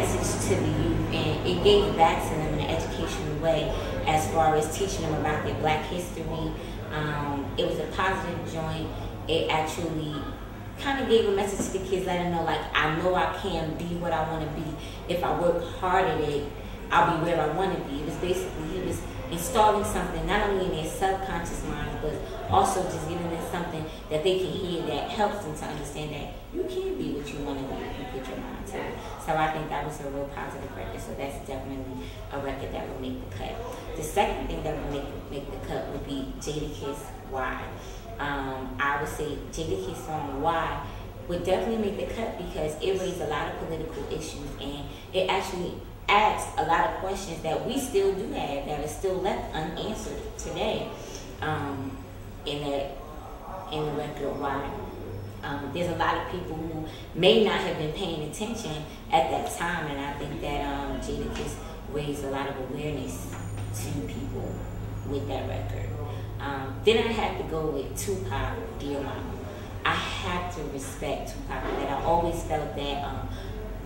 message to the youth, and it gave back to them in an educational way as far as teaching them about their black history. Um, it was a positive joint. It actually kind of gave a message to the kids, letting them know, like, I know I can be what I want to be. If I work hard at it, I'll be where I want to be. It was basically, he was installing something not only in their subconscious mind, but also just giving them something that they can hear that helps them to understand that you can be what you want to be if you put your mind to it. So I think that was a real positive record. So that's definitely a record that would make the cut. The second thing that would make make the cut would be Jadakiss Why. Um, I would say Jadakiss song Why would definitely make the cut because it raised a lot of political issues and it actually asked a lot of questions that we still do have that are still left unanswered today um, in that in the record why um, there's a lot of people who may not have been paying attention at that time and I think that um, Jadakiss raised a lot of awareness to people with that record. Um, then I had to go with Tupac, Dear Mama. I had to respect Tupac that I always felt that um,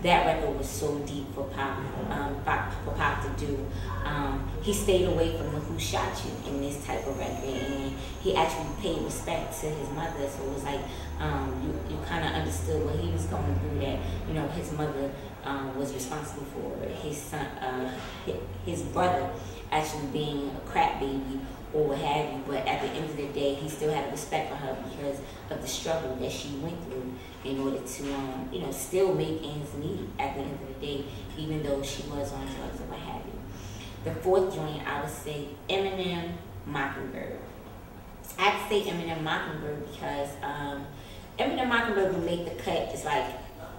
that record was so deep for Pop, um, for Pop to do. Um, he stayed away from the Who Shot You in this type of record, and he actually paid respect to his mother. So it was like um, you, you kind of understood what he was going through. That you know his mother um, was responsible for his son, uh, his brother actually being a crap baby or what have you. But at the end of the day, he still had respect for her because of the struggle that she went through in order to, um, you know, still make ends meet at the end of the day, even though she was on drugs or what have you. The fourth joint, I would say Eminem Mockingbird. I'd say Eminem Mockingbird because um, Eminem Mockingbird would make the cut. It's like,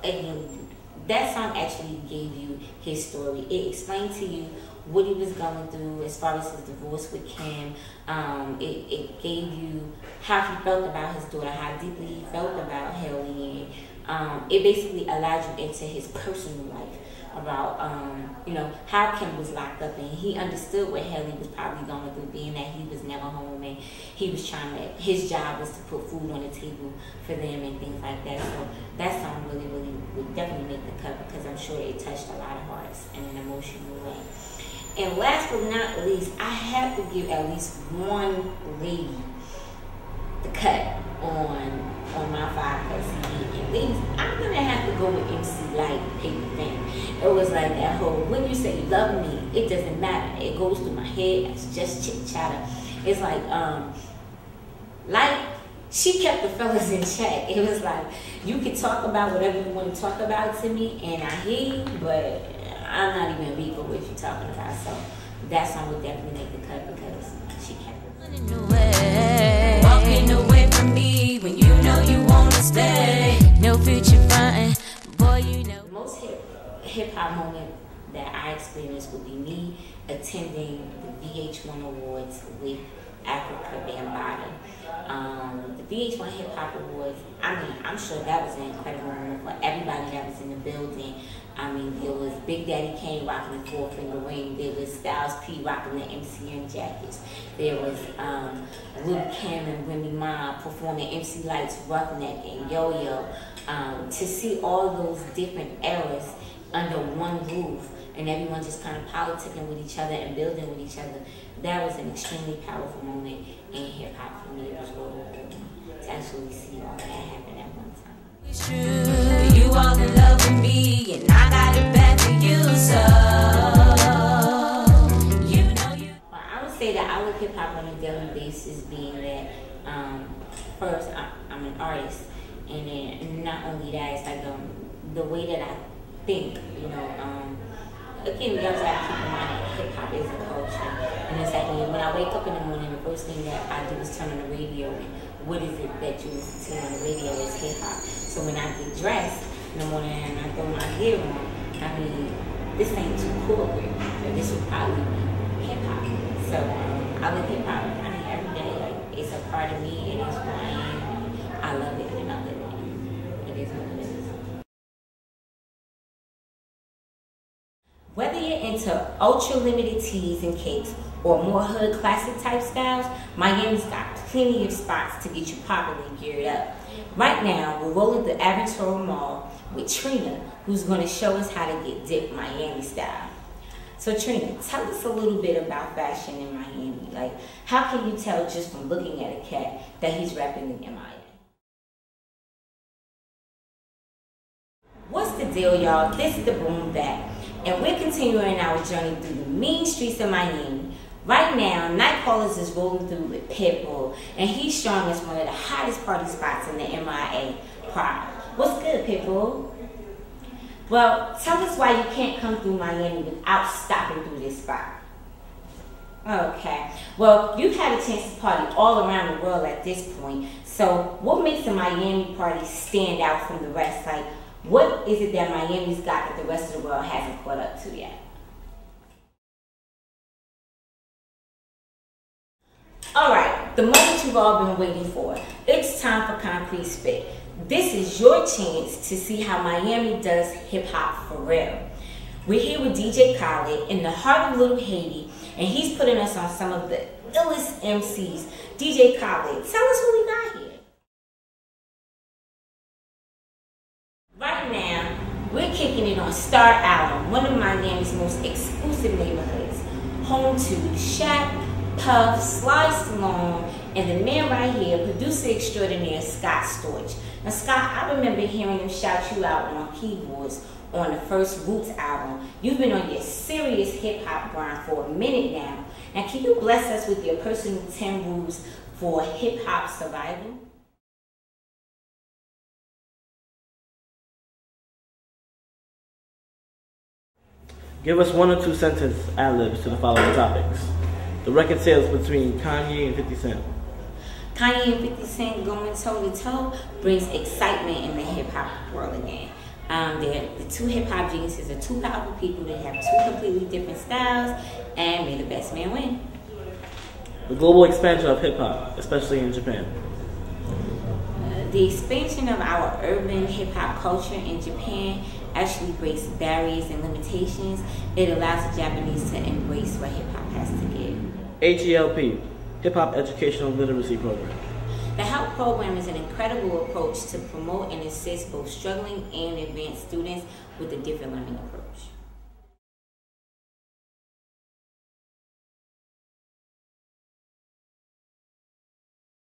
again, that song actually gave you his story. It explained to you what he was going through as far as his divorce with Kim. Um, it, it gave you how he felt about his daughter, how deeply he felt about Hailie. Um, it basically allowed you into his personal life about um, you know how Kim was locked up and he understood what Hailie was probably going through, being that he was never home and he was trying to his job was to put food on the table for them and things like that. So that song really, really would definitely make the cut because I'm sure it touched a lot of hearts in an emotional way. And last but not least, I have to give at least one lady the cut on on my five cut CD. And ladies, I'm gonna have to go with MC Lyte Paper Thin. It was like that whole when you say love me, it doesn't matter. It goes through my head. It's just chit chatter. It's like um like she kept the fellas in check. It was like you can talk about whatever you want to talk about to me, and I hear you, but I'm not even beat for what you're talking about. So that song would definitely make the cut because she kept it. Walking away from me when you know you wanna stay. No future frontin', boy, you know. The most hip hip hop moment that I experienced would be me attending the VH1 Awards with Afrika Bambaataa. Um, the VH1 Hip Hop Awards, I mean, I'm sure that was an incredible moment for everybody that was in the building. I mean, there was Big Daddy Kane rocking the four finger ring. There was Styles P rocking the MCN jackets. There was um, Luke and Remy Ma performing MC Lyte's Ruffneck and Yo Yo. Um, to see all those different eras under one roof and everyone just kind of politicking with each other and building with each other, that was an extremely powerful moment in hip hop for me. It was really to actually see all that happen at one time. True, you all in love with me, and I got it back for you, so you know you. Well, I would say that I look hip hop on a daily basis, being that um, first I'm, I'm an artist, and then not only that, it's like um, the way that I think, you know. Um, again, we have to keep in mind hip hop is a culture. And it's like when I wake up in the morning, the first thing that I do is turn on the radio. And what is it that you listen to on the radio is hip hop. So when I get dressed in the morning and I throw my hair on, I mean, this ain't too corporate. So this is probably hip hop. So um, I love hip hop. I mean, every day, like, it's a part of me. And It is who I am. I love it Whether you're into ultra limited tees and cakes or more hood classic type styles, Miami's got plenty of spots to get you properly geared up. Right now, we're rolling the Aventura Mall with Trina, who's going to show us how to get dipped Miami style. So Trina, tell us a little bit about fashion in Miami. Like, how can you tell just from looking at a cat that he's repping in MIA? What's the deal, y'all? This is the Boom Back, and we're continuing our journey through the mean streets of Miami. Right now, Nightcrawlers is rolling through with Pitbull, and he's showing us one of the hottest party spots in the MIA Pride. What's good, Pitbull? Well, tell us why you can't come through Miami without stopping through this spot. Okay. Well, you've had a chance to party all around the world at this point. So, what makes a Miami party stand out from the rest? Like, what is it that Miami's got that the rest of the world hasn't caught up to yet? All right, the moment you've all been waiting for. It's time for Concrete Spit. This is your chance to see how Miami does hip hop for real. We're here with DJ Khaled in the heart of Little Haiti, and he's putting us on some of the illest MCs. DJ Khaled, tell us who we got kicking it on Star Island, one of Miami's most exclusive neighborhoods, home to Shaq, Puff, Sly Stallone, and the man right here, producer extraordinaire Scott Storch. Now, Scott, I remember hearing him shout you out on keyboards on the first Roots album. You've been on your serious hip hop grind for a minute now. Now, can you bless us with your personal 10 rules for hip hop survival? Give us one or two sentence ad libs to the following topics. The record sales between Kanye and 50 Cent. Kanye and 50 Cent going toe to toe brings excitement in the hip hop world again. Um, they're the two hip hop geniuses are two powerful people that have two completely different styles, and may the best man win. The global expansion of hip hop, especially in Japan. Uh, the expansion of our urban hip hop culture in Japan actually breaks barriers and limitations. It allows the Japanese to embrace what hip hop has to give. HELP, Hip Hop Educational Literacy Program. The HELP program is an incredible approach to promote and assist both struggling and advanced students with a different learning approach.